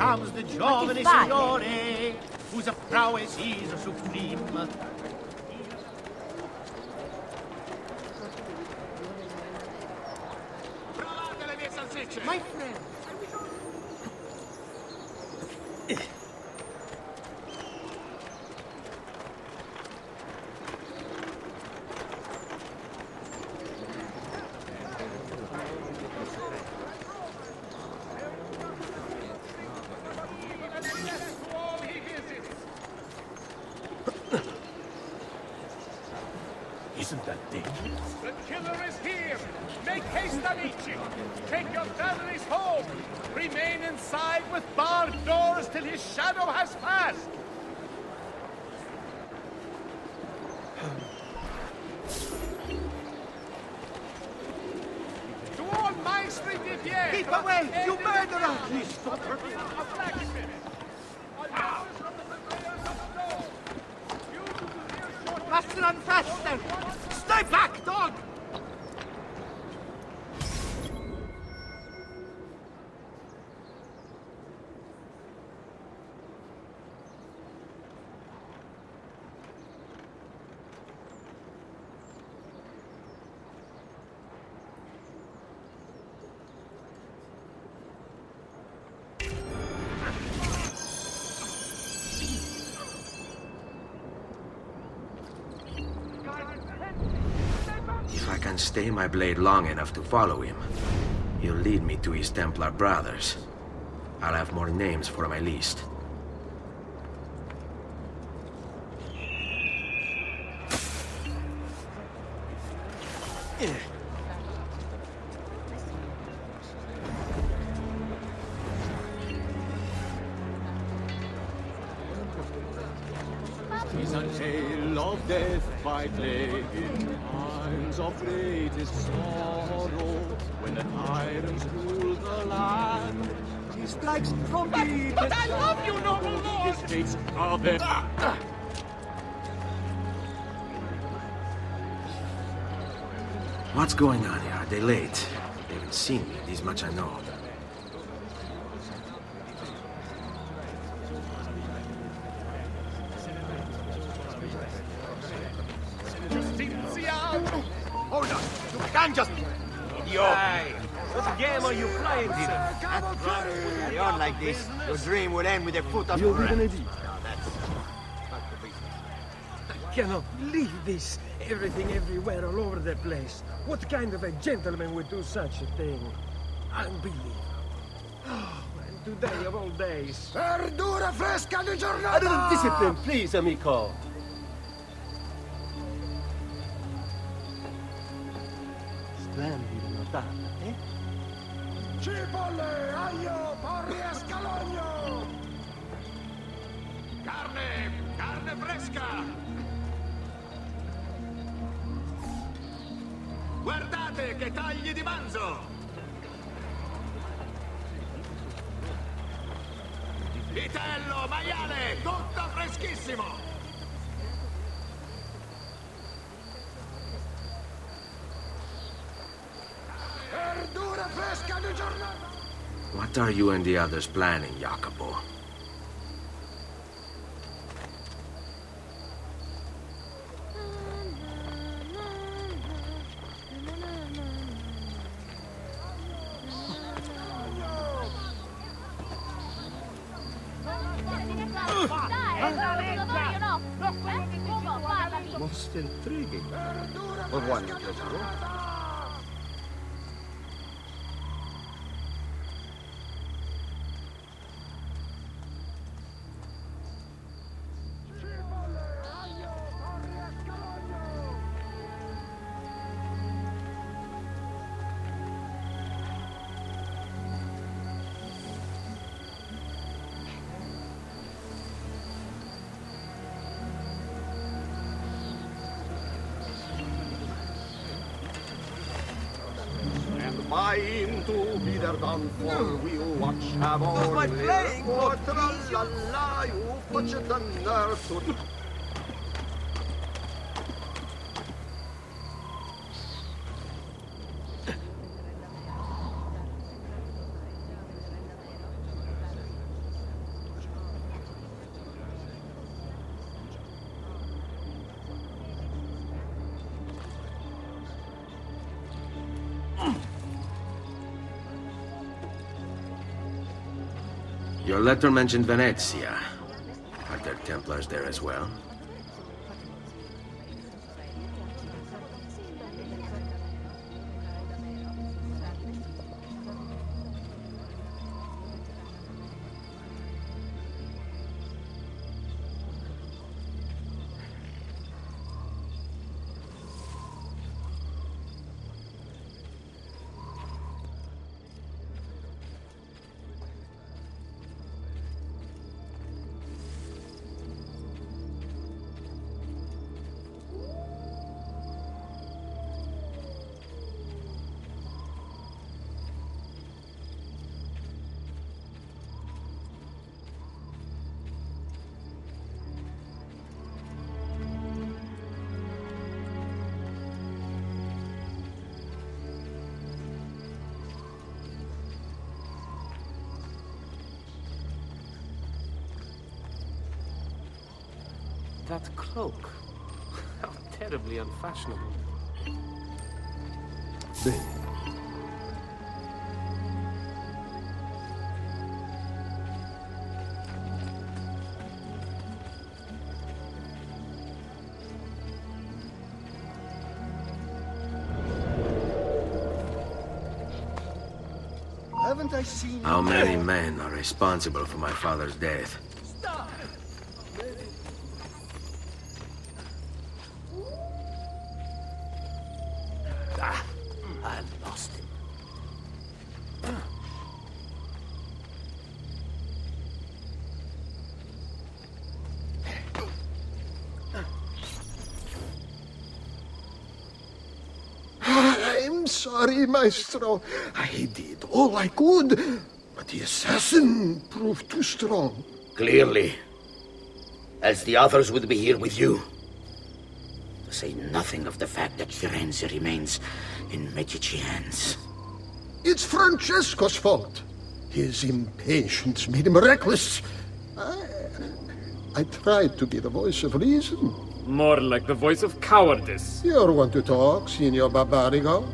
Comes the giovane signore, whose prowess is supreme. Isn't? The killer is here! Make haste, amici! Take your families home! Remain inside with barred doors till his shadow has passed! To all maestri di pied! Keep away, you murderer! Please stop her. A blacksmith! A notice from the purveyors of stone! You hear short Must run faster! Stay back, dog! Can stay my blade long enough to follow him, he'll lead me to his Templar brothers. I'll have more names for my list. Eh. Tis a tale of death by plague in times of greatest sorrow, when the tyrants rule the land. He strikes from deep But I love you, noble lord! His gates are there. Ah, ah. What's going on here? Are they late? They haven't seen me, this much I know. Hold on! You can't just... Idiot! Hey, what game are you playing, Dina? Carry on like this. Your dream will end with a foot of ground. I cannot believe this. Everything everywhere, all over the place. What kind of a gentleman would do such a thing? Unbelievable. Oh, and today of all days. Verdura fresca di giornata! A little discipline, please, amico. Splendida notata, eh? Cipolle, aglio, porri e scalogno! Carne! Carne fresca! Guardate che tagli di manzo! Vitello, maiale, tutto freschissimo! What are you and the others planning, Jacopo? Their downfall, we'll watch have all my playing, For tra-la-la, you put it the nerve to... Your letter mentioned Venezia. Are there Templars there as well? That cloak. How terribly unfashionable. Bene. Haven't I seen How many men are responsible for my father's death? Ah, I lost him. I'm sorry, Maestro. I did all I could, but the assassin proved too strong. Clearly. Else the others would be here with you. To say nothing of the fact that Firenze remains in Medici hands. It's Francesco's fault. His impatience made him reckless. I, I tried to be the voice of reason. More like the voice of cowardice. You're one to talk, Signor Barbarigo.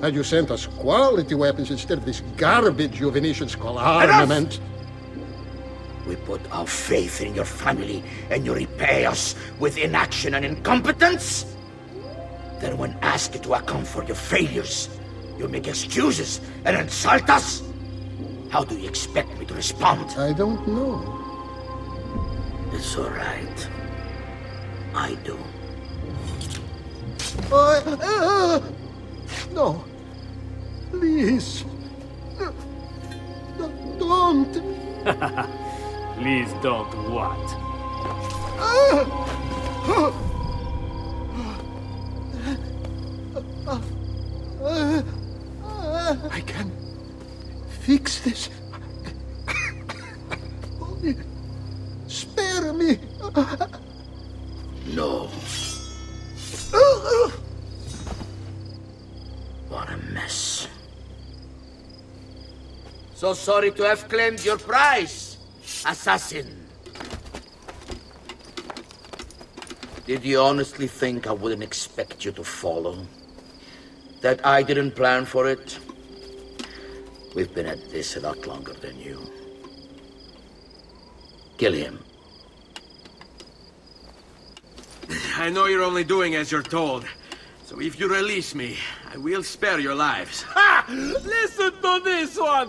Had you sent us quality weapons instead of this garbage you Venetians call armament? We put our faith in your family, and you repay us with inaction and incompetence? Then when asked to account for your failures, you make excuses and insult us? How do you expect me to respond? I don't know. It's all right. I do. Uh, uh, no. Please. No, don't. Please don't what? I can fix this. So sorry to have claimed your prize, assassin. Did you honestly think I wouldn't expect you to follow? That I didn't plan for it? We've been at this a lot longer than you. Kill him. I know you're only doing as you're told. So if you release me, I will spare your lives. Ha! Listen to this one!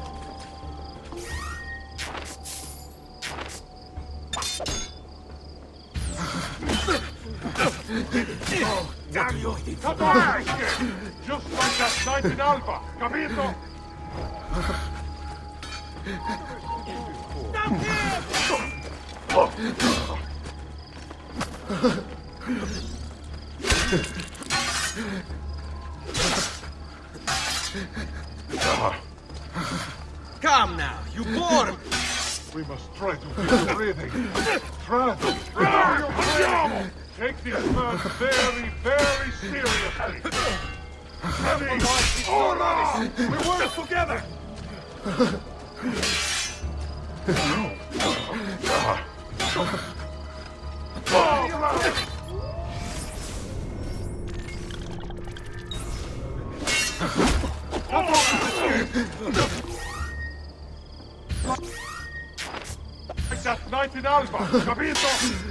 Just that in capito? Come now, you bore. We must try to feel breathing. Try to... Andiamo! Take this man very, very seriously. All right, we work together. Esa Knight in Alba, capito? Ora! Knight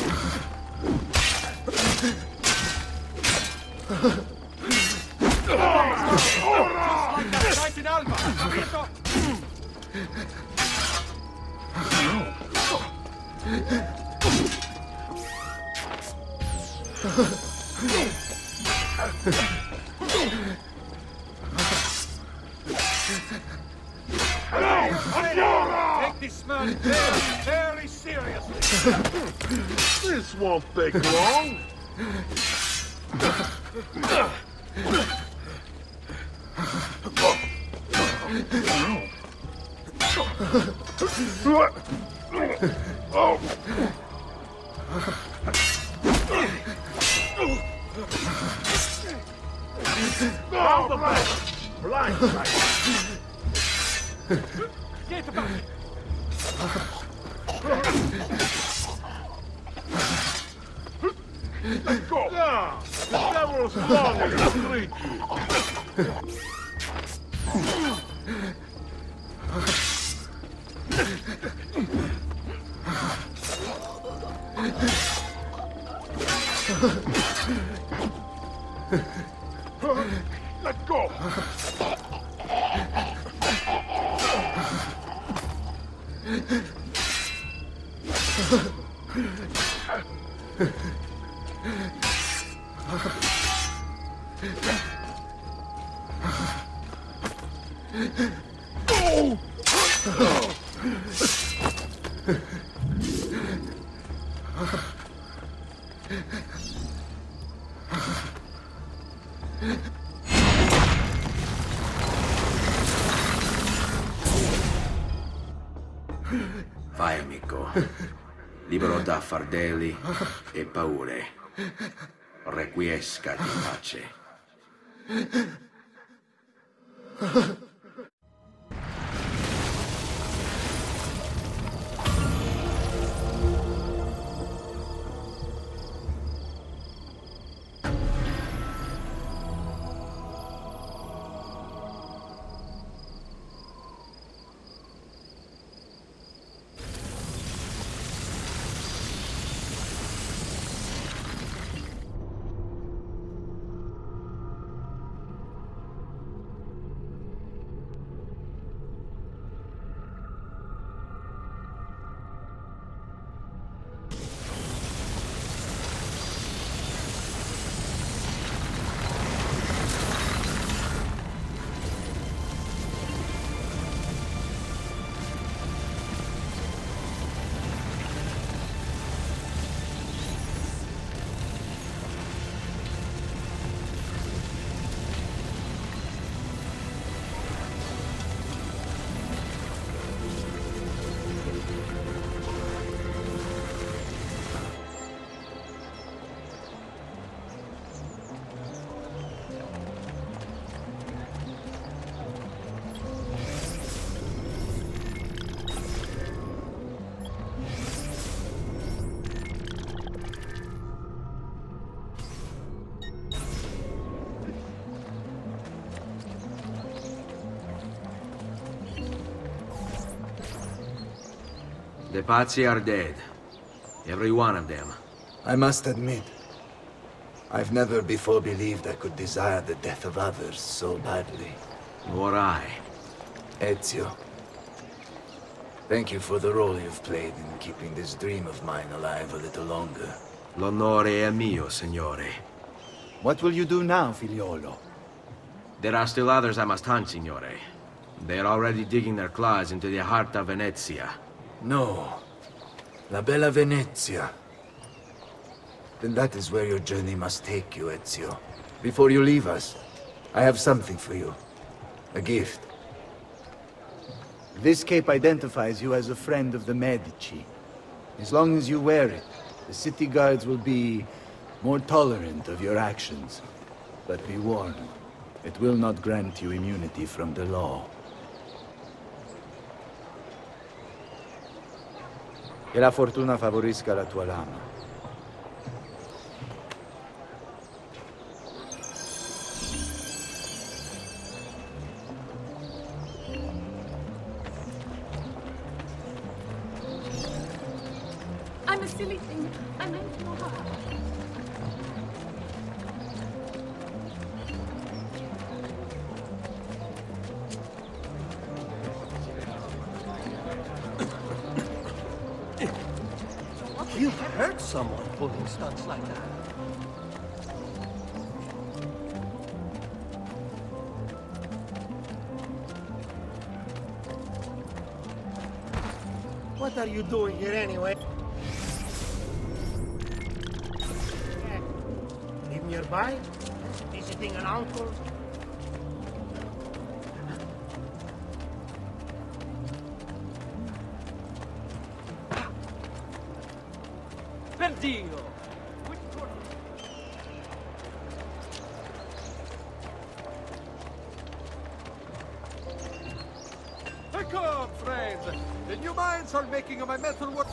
Let's go. The devil's to greet you. Let's go. Vai, amico. Libero da fardelli e paure. Requiescati in pace. The Pazzi are dead. Every one of them. I must admit, I've never before believed I could desire the death of others so badly. Nor I. Ezio, thank you for the role you've played in keeping this dream of mine alive a little longer. L'onore è mio, signore. What will you do now, Figliolo? There are still others I must hunt, signore. They are already digging their claws into the heart of Venezia. No. La Bella Venezia. Then that is where your journey must take you, Ezio. Before you leave us, I have something for you. A gift. This cape identifies you as a friend of the Medici. As long as you wear it, the city guards will be more tolerant of your actions. But be warned, it will not grant you immunity from the law. Che la fortuna favorisca la tua lama. You hurt someone pulling stunts like that. What are you doing here anyway? Live nearby? Visiting an uncle? The new mines are making my metal work.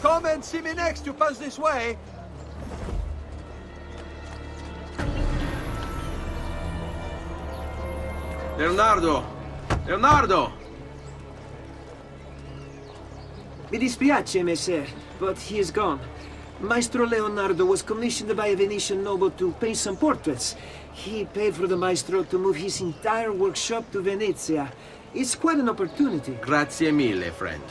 Come and see me next. You pass this way. Leonardo! Leonardo! Mi dispiace, messer, but he is gone. Maestro Leonardo was commissioned by a Venetian noble to paint some portraits. He paid for the maestro to move his entire workshop to Venezia. It's quite an opportunity. Grazie mille, friend.